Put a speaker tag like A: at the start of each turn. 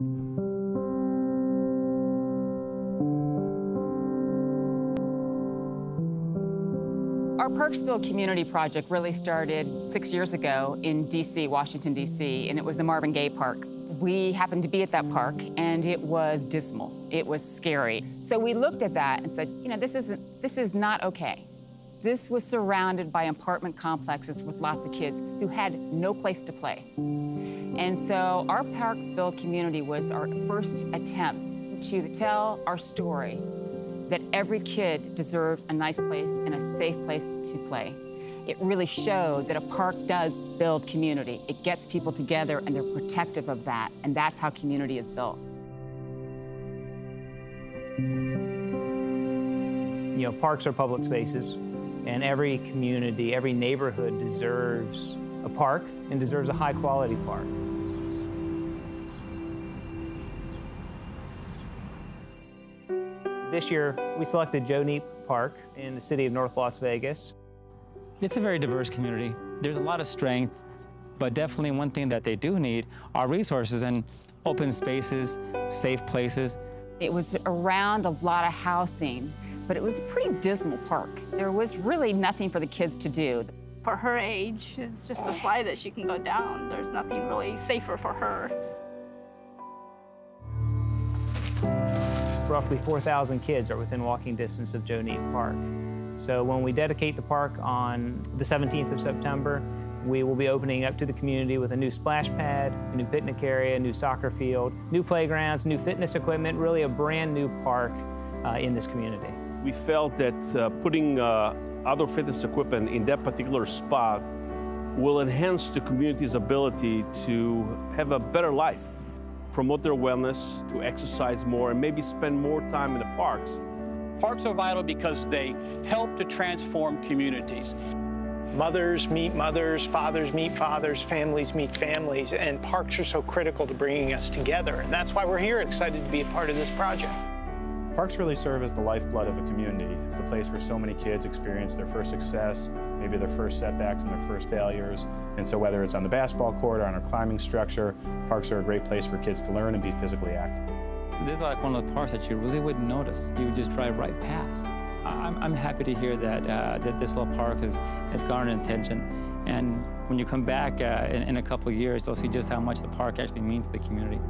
A: Our Parks Build Community Project really started six years ago in D.C., Washington, D.C., and it was the Marvin Gaye Park. We happened to be at that park, and it was dismal. It was scary. So we looked at that and said, you know, this, isn't, this is not okay. This was surrounded by apartment complexes with lots of kids who had no place to play. And so our Parks Build Community was our first attempt to tell our story that every kid deserves a nice place and a safe place to play. It really showed that a park does build community. It gets people together and they're protective of that, and that's how community is built.
B: You know, parks are public spaces, and every community, every neighborhood deserves a park and deserves a high quality park. This year, we selected Joe Kneip Park in the city of North Las Vegas.
C: It's a very diverse community. There's a lot of strength, but definitely one thing that they do need are resources and open spaces, safe places.
A: It was around a lot of housing, but it was a pretty dismal park. There was really nothing for the kids to do.
D: For her age, it's just a slide that she can go down. There's nothing really safer for her.
B: roughly 4,000 kids are within walking distance of Joe Kneip Park. So when we dedicate the park on the 17th of September, we will be opening up to the community with a new splash pad, a new picnic area, a new soccer field, new playgrounds, new fitness equipment, really a brand new park uh, in this community.
E: We felt that uh, putting uh, other fitness equipment in that particular spot will enhance the community's ability to have a better life promote their wellness, to exercise more, and maybe spend more time in the parks.
F: Parks are vital because they help to transform communities.
G: Mothers meet mothers, fathers meet fathers, families meet families, and parks are so critical to bringing us together. And that's why we're here, excited to be a part of this project.
H: Parks really serve as the lifeblood of a community. It's the place where so many kids experience their first success, maybe their first setbacks and their first failures. And so whether it's on the basketball court or on a climbing structure, parks are a great place for kids to learn and be physically active.
C: This is like one of the parks that you really wouldn't notice. You would just drive right past. I'm, I'm happy to hear that, uh, that this little park has, has garnered attention. And when you come back uh, in, in a couple years, they'll see just how much the park actually means to the community.